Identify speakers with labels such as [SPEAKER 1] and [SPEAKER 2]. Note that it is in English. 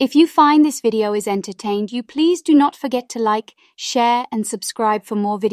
[SPEAKER 1] If you find this video is entertained you please do not forget to like, share and subscribe for more videos.